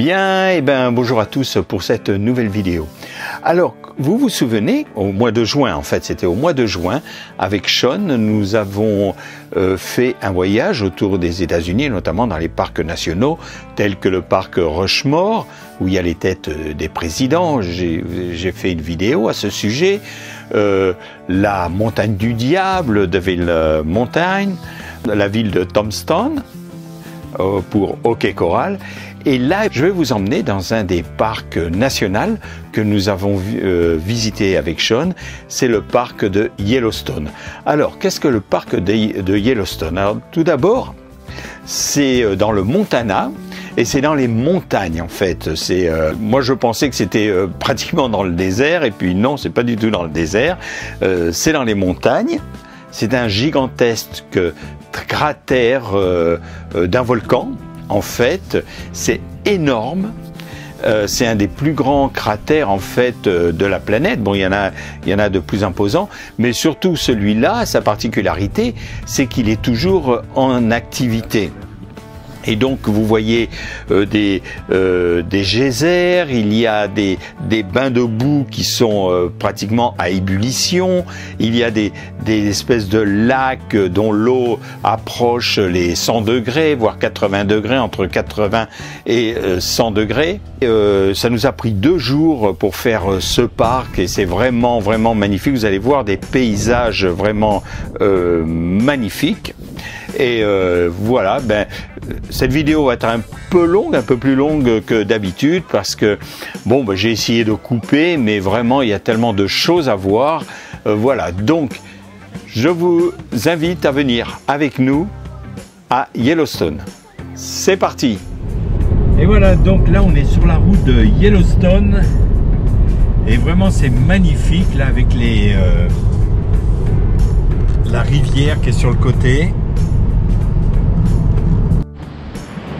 Bien, eh ben, bonjour à tous pour cette nouvelle vidéo. Alors, vous vous souvenez, au mois de juin, en fait, c'était au mois de juin, avec Sean, nous avons euh, fait un voyage autour des États-Unis, notamment dans les parcs nationaux, tels que le parc Rushmore, où il y a les têtes euh, des présidents. J'ai fait une vidéo à ce sujet. Euh, la montagne du diable de Ville Montagne, la ville de Tombstone, pour Hockey Coral et là, je vais vous emmener dans un des parcs nationaux que nous avons euh, visité avec Sean. C'est le parc de Yellowstone. Alors, qu'est-ce que le parc de, Yellowstone? Alors, tout d'abord, c'est euh, dans le Montana. Et c'est dans les montagnes en fait. Euh, moi je pensais que c'était pratiquement dans le désert et puis non, c'est pas du tout dans le désert. c'est dans les montagnes. C'est un gigantesque cratère d'un volcan en fait, c'est énorme. Euh, c'est un des plus grands cratères en fait euh, de la planète. Bon, il y en a, il y en a de plus imposants, mais surtout celui-là, sa particularité, c'est qu'il est toujours en activité. Et donc vous voyez euh, des, euh, des geysers, il y a des, des bains de boue qui sont euh, pratiquement à ébullition, il y a des, des espèces de lacs dont l'eau approche les 100 degrés, voire 80 degrés, entre 80 et 100 degrés. ça nous a pris deux jours pour faire ce parc et c'est vraiment vraiment magnifique. Vous allez voir des paysages vraiment magnifiques. Et voilà, ben cette vidéo va être un peu longue, un peu plus longue que d'habitude parce que bon, bah, j'ai essayé de couper, mais vraiment il y a tellement de choses à voir. Euh, voilà, donc je vous invite à venir avec nous à Yellowstone. C'est parti Et voilà, donc là on est sur la route de Yellowstone et vraiment c'est magnifique là avec les euh, la rivière qui est sur le côté.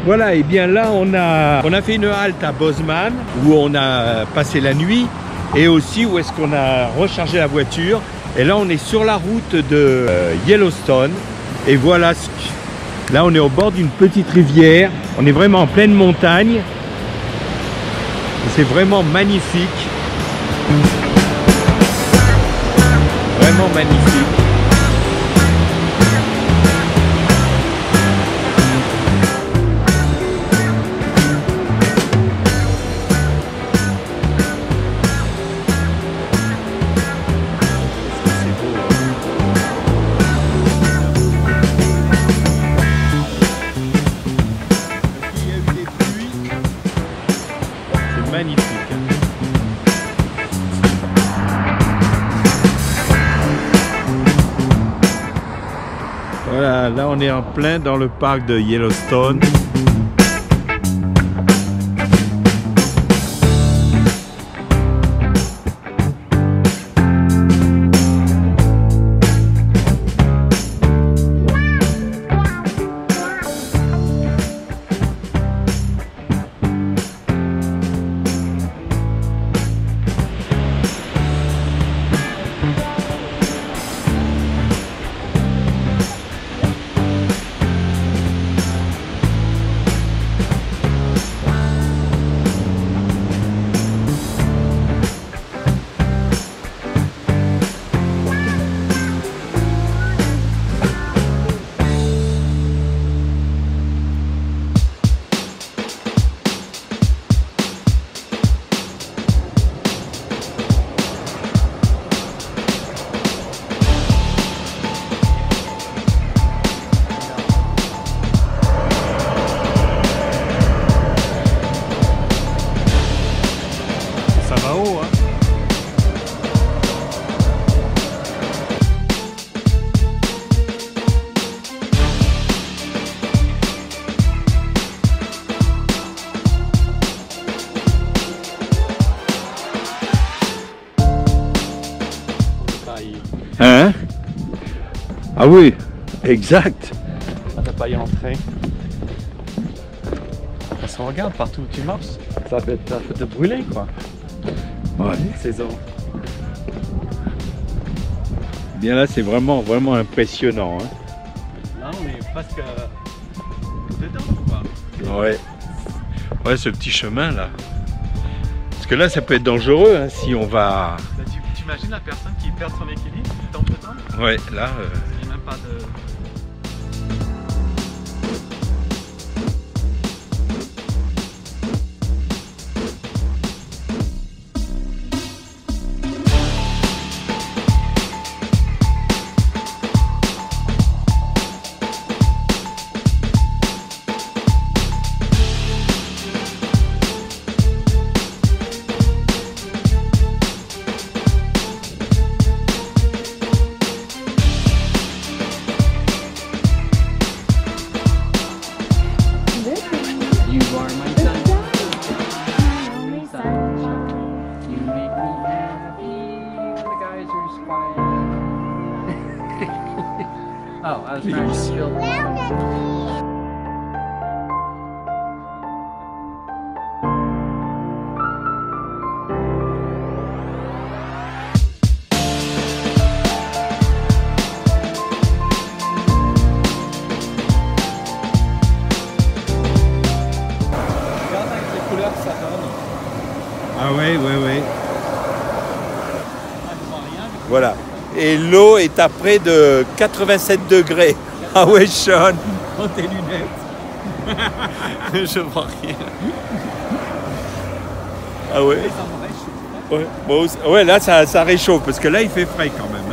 Voilà, et bien là on a, on a fait une halte à Bozeman où on a passé la nuit et aussi où est-ce qu'on a rechargé la voiture. Et là on est sur la route de euh, Yellowstone et voilà, là on est au bord d'une petite rivière, on est vraiment en pleine montagne. C'est vraiment magnifique. Vraiment magnifique. Là on est en plein dans le parc de Yellowstone. Oui, exact. On n'a pas y entrer. Ça regarde partout où tu marches. Ça peut te brûler quoi. Ouais. Bien là, c'est vraiment, vraiment impressionnant. Hein. Là, on est presque dedans quoi. Ouais. Ouais, ce petit chemin là. Parce que là, ça peut être dangereux hein, si on va. Bah, tu, imagines la personne qui perd son équilibre, qui tombe dedans? Ouais, là. euh, Il n'y Ah ouais, ouais, ouais. Voilà. Et l'eau est à près de 87 degrés. Ah ouais, Sean, prends tes lunettes. Je vois rien. Ah ouais. Ouais, Bon, ouais, là, ça, ça réchauffe parce que là, il fait frais quand même.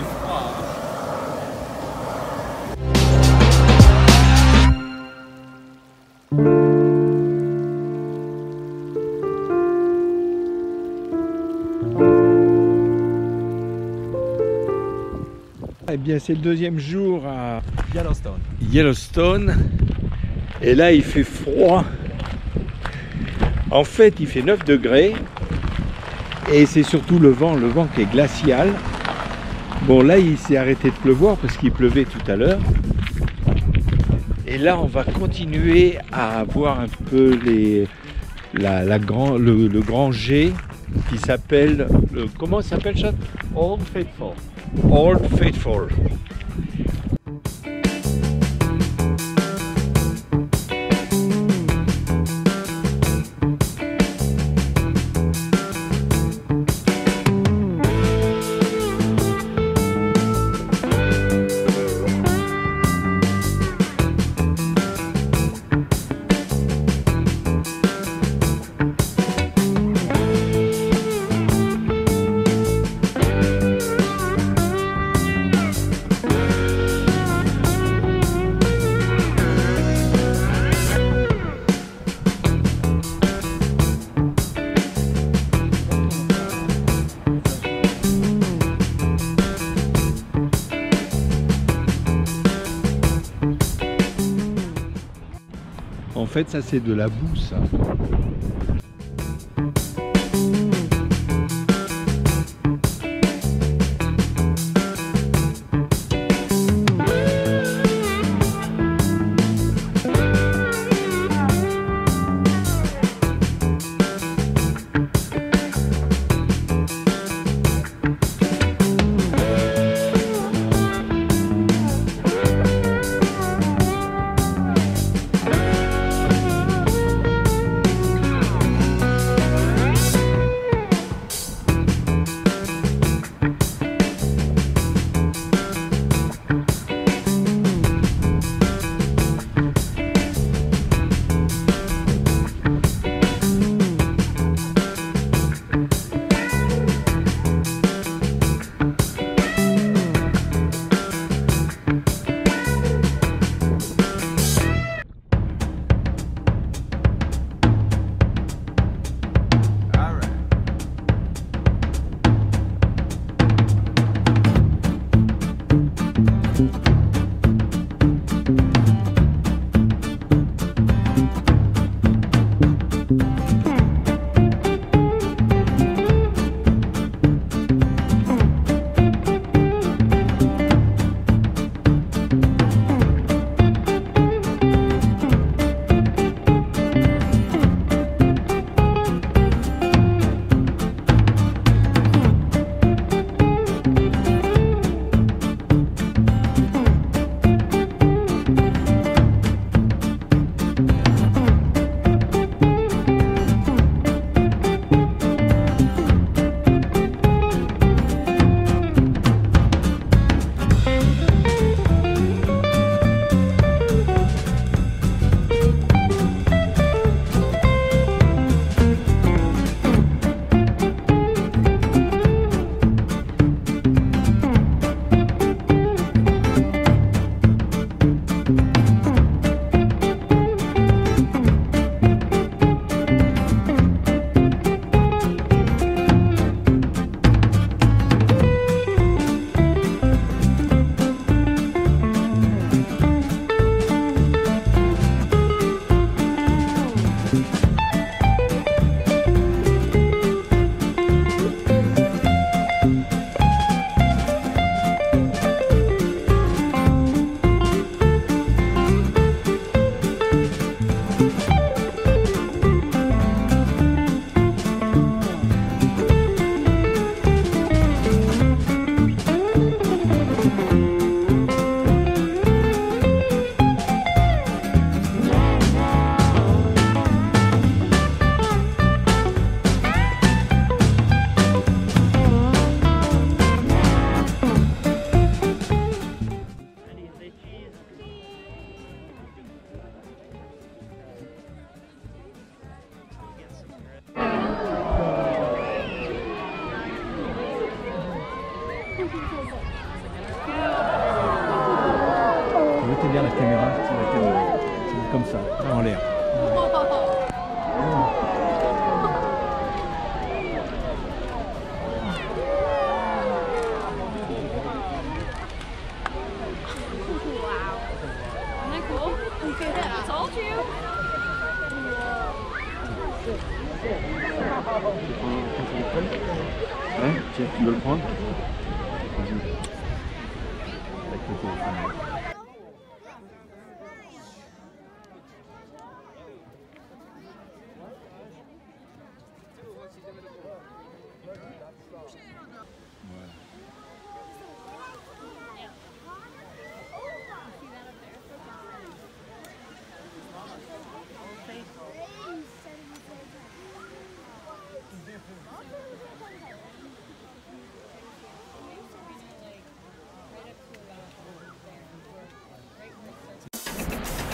Eh bien, c'est le deuxième jour à Yellowstone. Yellowstone. Et là, il fait froid. En fait, il fait 9 degrés. Et c'est surtout le vent, le vent qui est glacial. Bon, là, il s'est arrêté de pleuvoir parce qu'il pleuvait tout à l'heure. Et là, on va continuer à voir un peu les, la, la grand, le, le grand G qui s'appelle. le- Comment s'appelle, chat Old Faithful. Old Faithful. Fait, ça c'est de la boue, ça.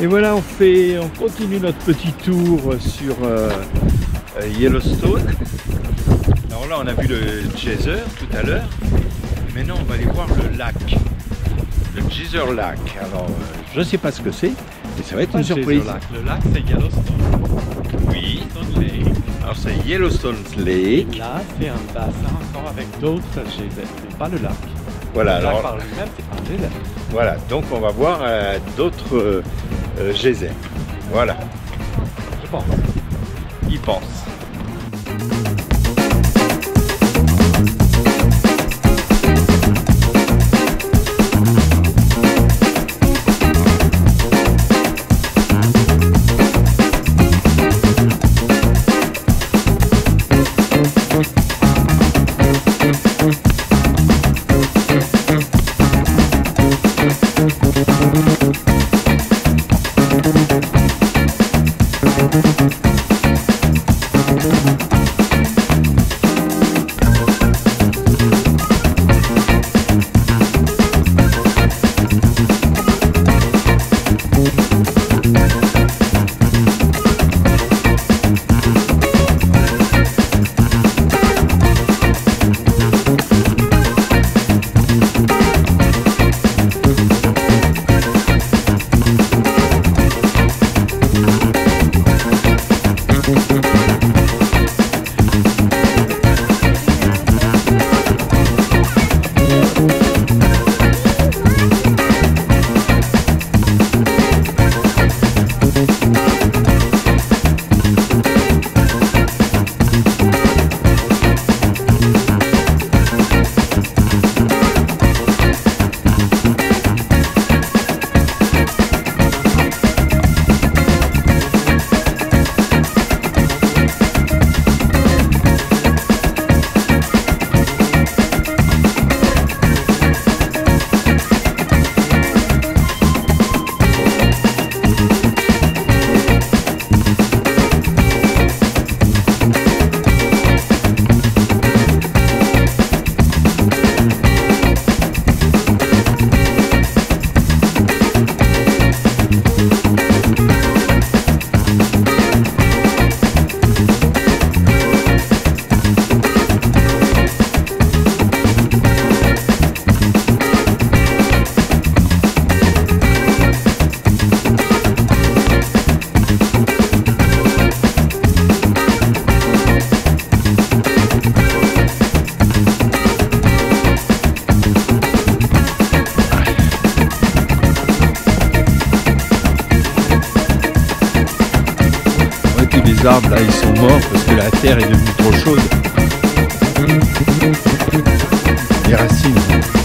Et voilà, on fait, on continue notre petit tour sur euh, euh, Yellowstone. Alors là, on a vu le geyser tout à l'heure. Maintenant, on va aller voir le lac, le Geyser Lac. Alors, euh, je ne sais pas ce que c'est, mais ça va être une surprise. Le lac, c'est Yellowstone. Oui. Yellowstone Lake. Alors c'est Yellowstone Lake. Là, c'est un bassin encore avec d'autres geysers. C'est pas le lac. Voilà. le lac Alors par lui-même, c'est pas un geyser. voilà. Donc on va voir euh, d'autres euh, geysers. Voilà. Je pense. Il pense. Les arbres là, ils sont morts parce que la terre est devenue trop chaude. Les racines.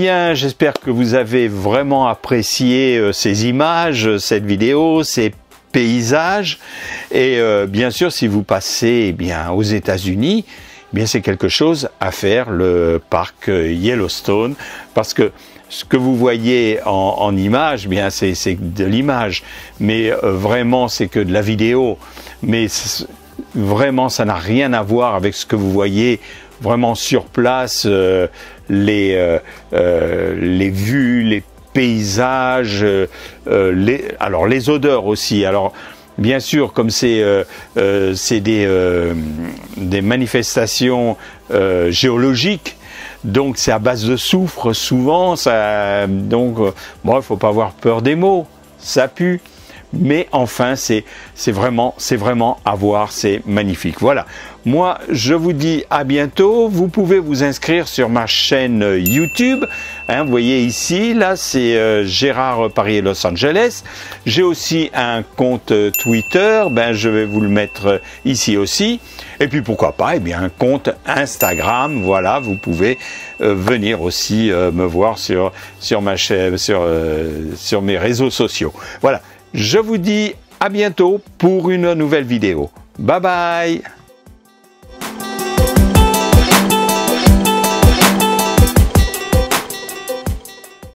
Bien, j'espère que vous avez vraiment apprécié euh, ces images, cette vidéo, ces paysages. Et euh, bien sûr, si vous passez eh bien aux États-Unis, eh bien c'est quelque chose à faire le parc Yellowstone parce que ce que vous voyez en, en image, eh bien c'est de l'image, mais euh, vraiment c'est que de la vidéo. Mais vraiment, ça n'a rien à voir avec ce que vous voyez vraiment sur place, euh, les, euh, euh, les vues, les paysages, les, alors les odeurs aussi. Alors bien sûr, comme c'est c'est des, des manifestations géologiques, donc c'est à base de soufre souvent. Ça, donc bon, il faut pas avoir peur des mots. Ça pue mais enfin c'est vraiment c'est vraiment à voir, c'est magnifique. Voilà. Moi, je vous dis à bientôt. Vous pouvez vous inscrire sur ma chaîne YouTube. Hein, vous voyez ici, là, c'est euh, Gérard Paris Los Angeles. J'ai aussi un compte Twitter. Ben, je vais vous le mettre ici aussi. Et puis pourquoi pas, eh bien, un compte Instagram. Voilà, vous pouvez euh, venir aussi euh, me voir sur sur ma chaîne, sur sur mes réseaux sociaux. Voilà. Je vous dis à bientôt pour une nouvelle vidéo. Bye bye